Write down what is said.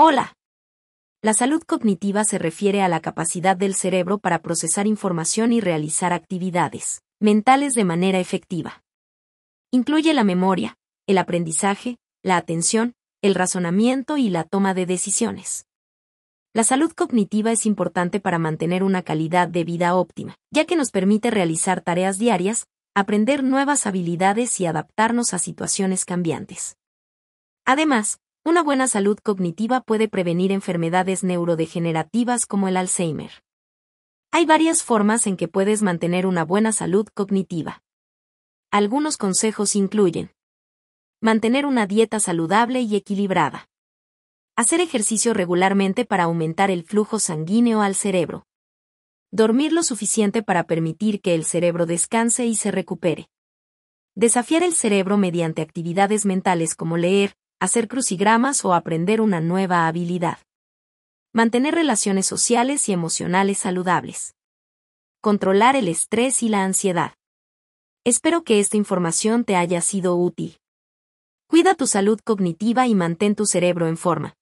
Hola. La salud cognitiva se refiere a la capacidad del cerebro para procesar información y realizar actividades mentales de manera efectiva. Incluye la memoria, el aprendizaje, la atención, el razonamiento y la toma de decisiones. La salud cognitiva es importante para mantener una calidad de vida óptima, ya que nos permite realizar tareas diarias, aprender nuevas habilidades y adaptarnos a situaciones cambiantes. Además, una buena salud cognitiva puede prevenir enfermedades neurodegenerativas como el Alzheimer. Hay varias formas en que puedes mantener una buena salud cognitiva. Algunos consejos incluyen mantener una dieta saludable y equilibrada. Hacer ejercicio regularmente para aumentar el flujo sanguíneo al cerebro. Dormir lo suficiente para permitir que el cerebro descanse y se recupere. Desafiar el cerebro mediante actividades mentales como leer, hacer crucigramas o aprender una nueva habilidad. Mantener relaciones sociales y emocionales saludables. Controlar el estrés y la ansiedad. Espero que esta información te haya sido útil. Cuida tu salud cognitiva y mantén tu cerebro en forma.